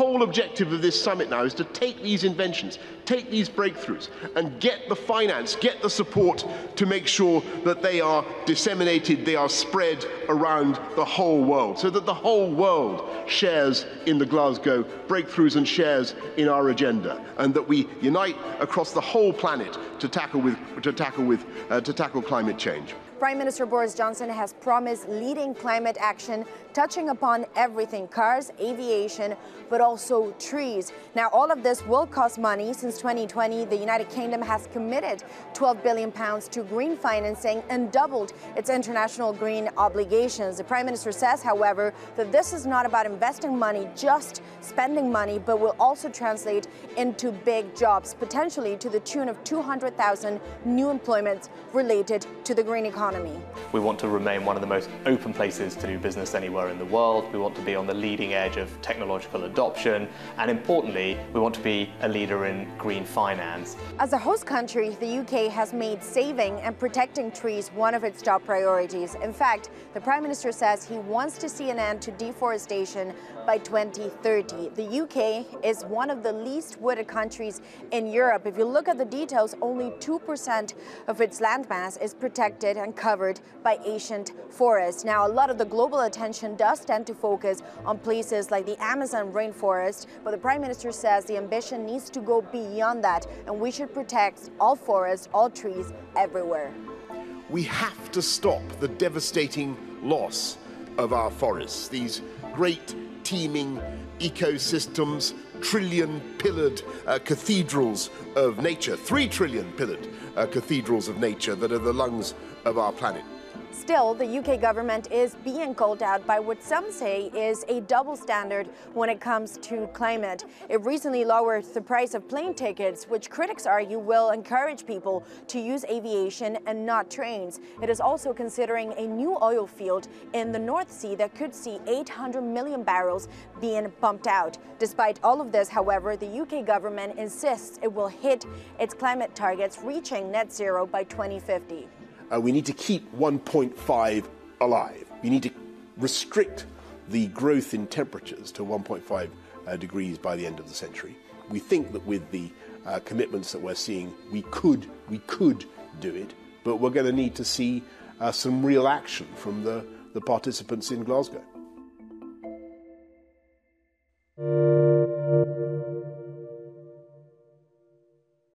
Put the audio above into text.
whole objective of this summit now is to take these inventions, take these breakthroughs, and get the finance, get the support to make sure that they are disseminated, they are spread around the whole world, so that the whole world shares in the Glasgow breakthroughs and shares in our agenda, and that we unite across the whole planet to tackle with to tackle with uh, to tackle climate change. Prime Minister Boris Johnson has promised leading climate action touching upon everything cars, aviation, but also trees. Now, all of this will cost money. Since 2020, the United Kingdom has committed 12 billion pounds to green financing and doubled its international green obligations. The Prime Minister says, however, that this is not about investing money, just spending money, but will also translate into big jobs, potentially to the tune of 200,000 new employments related to the green economy economy. We want to remain one of the most open places to do business anywhere in the world. We want to be on the leading edge of technological adoption. And importantly, we want to be a leader in green finance. As a host country, the UK has made saving and protecting trees one of its top priorities. In fact, the Prime Minister says he wants to see an end to deforestation by 2030. The UK is one of the least wooded countries in Europe. If you look at the details, only 2% of its landmass is protected and covered by ancient forests. Now, a lot of the global attention does tend to focus on places like the Amazon rainforest, but the Prime Minister says the ambition needs to go beyond that, and we should protect all forests, all trees, everywhere. We have to stop the devastating loss of our forests, these great teeming ecosystems, trillion pillared uh, cathedrals of nature, three trillion pillared uh, cathedrals of nature that are the lungs of our planet. Still, the UK government is being called out by what some say is a double standard when it comes to climate. It recently lowered the price of plane tickets, which critics argue will encourage people to use aviation and not trains. It is also considering a new oil field in the North Sea that could see 800 million barrels being pumped out. Despite all of this, however, the UK government insists it will hit its climate targets, reaching net zero by 2050 uh, we need to keep 1.5 alive. We need to restrict the growth in temperatures to 1.5 uh, degrees by the end of the century. We think that with the uh, commitments that we're seeing, we could we could do it, but we're going to need to see uh, some real action from the, the participants in Glasgow.